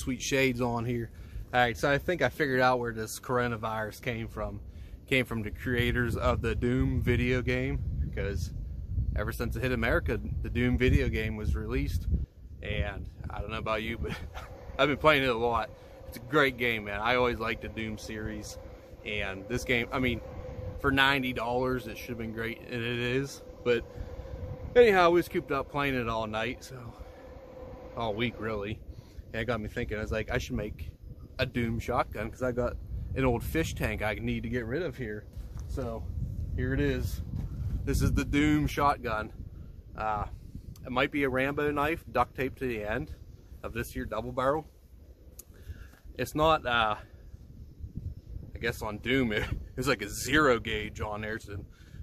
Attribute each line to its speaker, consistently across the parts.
Speaker 1: sweet shades on here. All right, so I think I figured out where this coronavirus came from. came from the creators of the Doom video game because ever since it hit America, the Doom video game was released. And I don't know about you, but I've been playing it a lot. It's a great game, man. I always liked the Doom series. And this game, I mean, for $90, it should have been great, and it is. But anyhow, I was cooped up playing it all night, so all week really. And it got me thinking, I was like, I should make a Doom shotgun because I got an old fish tank I need to get rid of here. So here it is. This is the Doom shotgun. Uh, it might be a Rambo knife duct taped to the end of this here double barrel. It's not, uh, I guess on Doom, it, it's like a zero gauge on there. It's a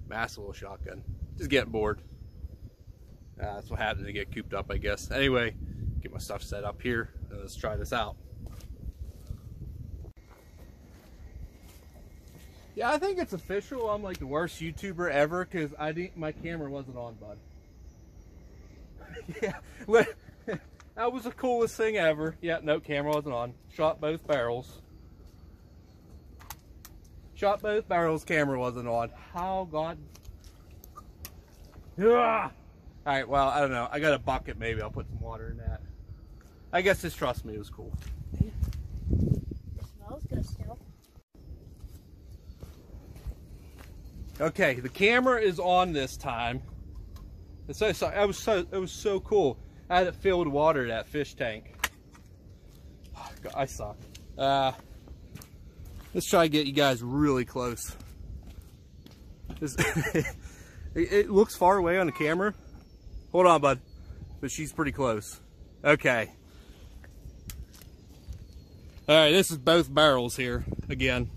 Speaker 1: massive little shotgun. Just getting bored. Uh, that's what happens to get cooped up, I guess. Anyway, get my stuff set up here. Let's try this out. Yeah, I think it's official. I'm like the worst YouTuber ever because I didn't. My camera wasn't on, bud. yeah, that was the coolest thing ever. Yeah, no, camera wasn't on. Shot both barrels. Shot both barrels. Camera wasn't on. How God. Yeah. All right. Well, I don't know. I got a bucket. Maybe I'll put some water in that. I guess just trust me. It was cool.
Speaker 2: It smells good still.
Speaker 1: Okay, the camera is on this time. It's so, so I was so it was so cool. I had it filled with water that fish tank. God, I suck. Uh, let's try to get you guys really close. This, it, it looks far away on the camera. Hold on, bud. But she's pretty close. Okay. All right, this is both barrels here again.